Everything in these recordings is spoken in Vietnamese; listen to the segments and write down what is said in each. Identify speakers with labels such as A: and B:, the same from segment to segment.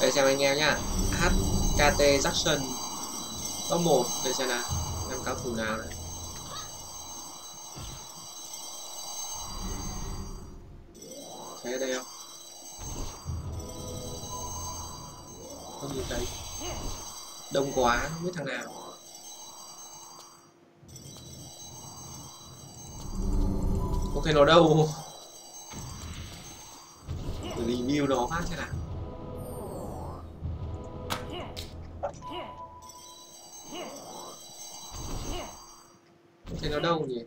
A: đây, xem anh em nhá. HKT Jackson. Có một. Đây, xem nào. Năm cao thủ nào này. Thấy đây không? Không nhìn thấy đông quá, không biết thằng nào. Không thấy nó đâu? Review nó phát xem nào. Thế nó đâu nhỉ?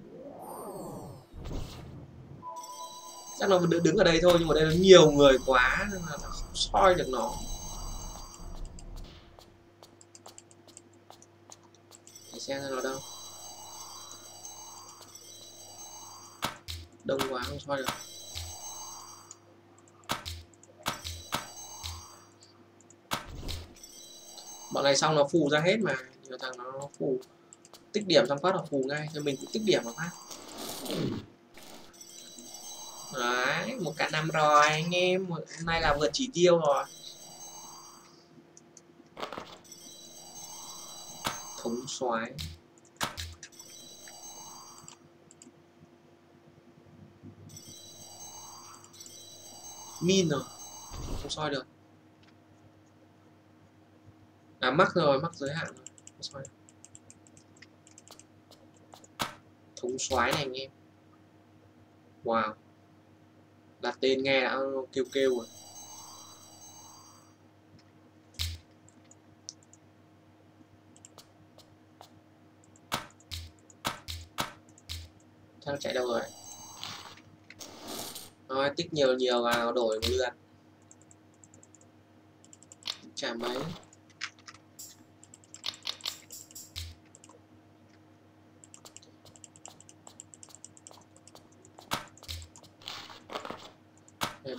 A: Chắc nó đứng ở đây thôi, nhưng mà đây nó nhiều người quá, nên là nó không soi được nó. Để xem nó đâu. Đông quá, không soi được. Bọn này xong nó phù ra hết mà, nhiều thằng nó phù tích điểm xong phát là phù ngay cho mình cũng tích điểm mà phát. Đấy, một cả năm rồi, anh em, hôm nay là vượt chỉ tiêu rồi. Thống soái. Min rồi không soi được. À mắc rồi, mắc giới hạn rồi, không soi được. Thống soái này anh em. Wow. Đặt tên nghe đã kêu kêu rồi. Thằng chạy đâu rồi? Nói tích nhiều nhiều vào đổi một lượt chả mấy.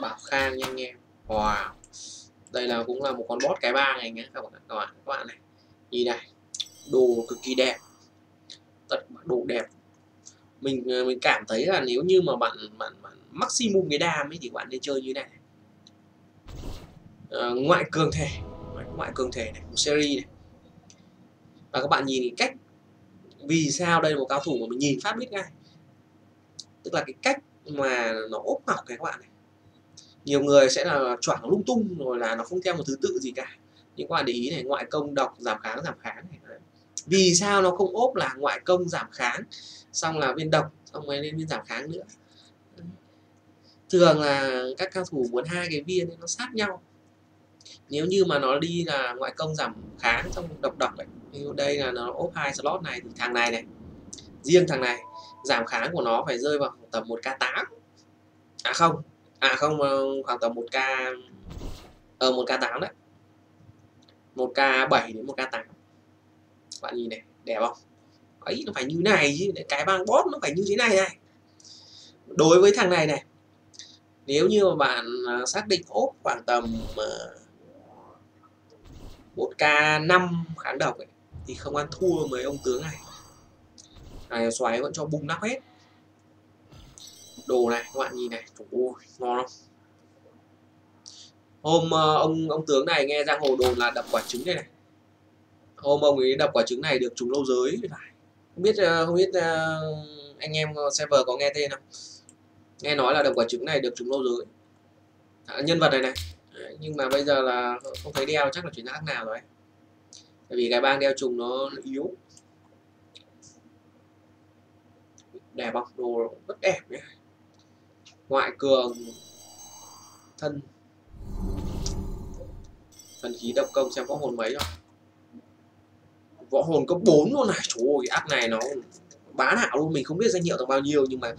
A: Bảo khang nha anh em. Wow. Đây là cũng là một con boss cái ba này nhé các bạn các bạn các bạn này. Nhìn này đồ cực kỳ đẹp. Tất đồ đẹp. Mình ờ, mình cảm thấy là nếu như mà bạn bạn, bạn maximum cái đam ấy thì bạn nên chơi như này. À, ngoại cường thể. Ngoại cường thể này một series này. Và các bạn nhìn cách vì sao đây là một cao thủ mà mình nhìn phát biết ngay. Tức là cái cách mà nó ốp ngọc này các bạn này nhiều người sẽ là choảng lung tung rồi là nó không theo một thứ tự gì cả. Nhưng các bạn để ý này, ngoại công độc giảm kháng giảm kháng này vì sao nó không ốp là ngoại công giảm kháng, xong là viên độc, xong mới lên viên giảm kháng nữa. Thường là các cao thủ muốn hai cái viên ấy nó sát nhau. Nếu như mà nó đi là ngoại công giảm kháng trong độc độc ấy như đây là nó ốp hai slot này, thì thằng này này, riêng thằng này, giảm kháng của nó phải rơi vào tầm 1 k 8 à không à không ờ, khoảng tầm 1 k ờ 1 k 8 đấy. 1 k 7 đến 1 k 8 bạn nhìn này đẹp không? Ấy nó phải như này chứ cái bang boss nó phải như thế này này. Đối với thằng này này nếu như mà bạn ờ, xác định ốp khoảng tầm ờ, 1k5 kháng độc ấy, thì không ăn thua mấy ông tướng này. Này xoáy vẫn cho bung nắp hết đồ này các bạn nhìn này ôi ngon không? Hôm ờ, ông ông tướng này nghe giang hồ đồn là đập quả trứng đây này. Hôm ông ấy đập quả trứng này được trúng lâu giới phải. Không biết ờ, không biết ờ, anh em server có nghe tên không? Nghe nói là đập quả trứng này được trúng lâu giới. À, nhân vật này này. Đấy, nhưng mà bây giờ là không thấy đeo chắc là chuyển ác nào rồi tại vì cái bang đeo trùng nó yếu. Đẹp không? Đồ rất đẹp nhé ngoại cường, thân, thần khí độc công xem võ hồn mấy rồi. Võ hồn cấp 4 luôn này trời ơi ác này nó bá đạo luôn. Mình không biết danh hiệu tầm bao nhiêu, nhưng mà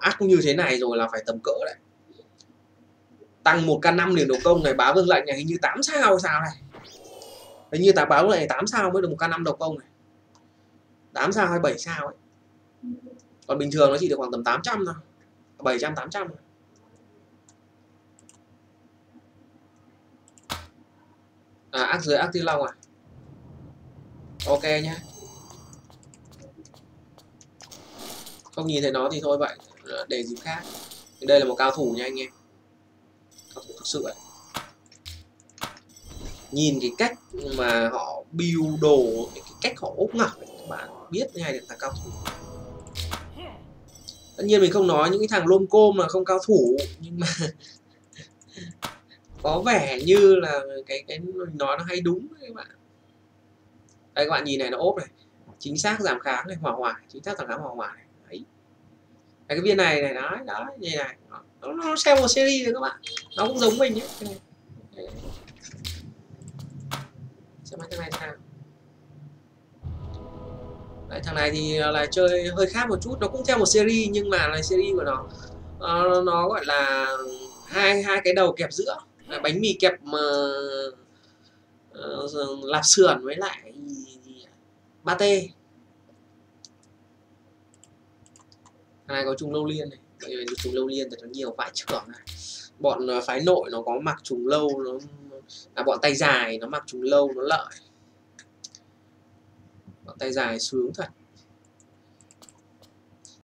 A: ác như thế này rồi là phải tầm cỡ đấy. Tăng một k năm liền độc công này, bá vương lệnh này hình như 8 sao sao này? Hình như tá báo này 8 sao mới được một k năm độc công này. 8 sao hay 7 sao ấy. Còn bình thường nó chỉ được khoảng tầm 800 thôi. 700 800 à ác dưới ác tiêu long à? Ok nhá. Không nhìn thấy nó thì thôi vậy để dịp khác. Đây là một cao thủ nha anh em. Cao thủ thực sự ấy nhìn cái cách mà họ build đồ cái cách họ ốp ngọc ấy, các bạn biết ngay được là cao thủ tất nhiên mình không nói những cái thằng lôm côm là không cao thủ nhưng mà có vẻ như là cái cái mình nói nó hay đúng đấy các bạn. Đây các bạn nhìn này nó ốp này. Chính xác giảm kháng này hỏa hoại chính xác giảm kháng hỏa hoại này. Đấy. Cái viên này này đó đó như này. Nó, nó xem một series rồi các bạn. Nó cũng giống mình ấy cái này. xem cái này sao Đấy, thằng này thì là chơi hơi khác một chút nó cũng theo một series nhưng mà là series của nó. Nó, nó gọi là hai hai cái đầu kẹp giữa là bánh mì kẹp ờ, ờ, mà uh, lạp sườn với lại ba tê thằng này có trùng lâu liên này bởi trùng lâu liên thì nó nhiều vải trưởng này. Bọn phái nội nó có mặc trùng lâu nó là bọn tay dài nó mặc trùng lâu nó lợi tay dài sướng thật.